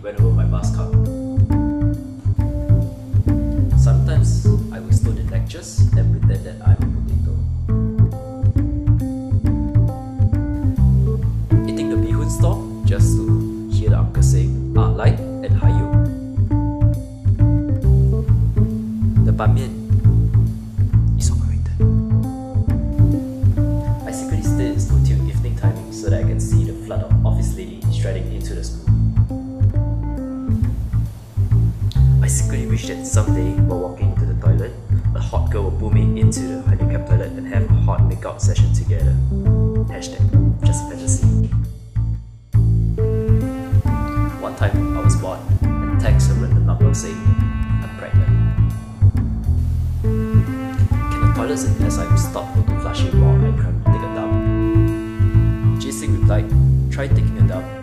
whenever my bus comes. Sometimes I will stood in lectures and pretend that I'm a potato. Eating the bihun stall just to hear the uncle saying ah like and hayo. The ban mian is overrated. I secretly stay in school till evening timing so that I can see the flood of office lady striding into the school. Secretly wish that someday, while walking into the toilet, a hot girl will pull me into the handicapped toilet and have a hot makeout session together. Hashtag just fantasy. One time I was bored and text a random number saying, I'm pregnant. Can the toilets in SIM stop auto flushing while I cram to take a dump? Jason replied, try taking a dump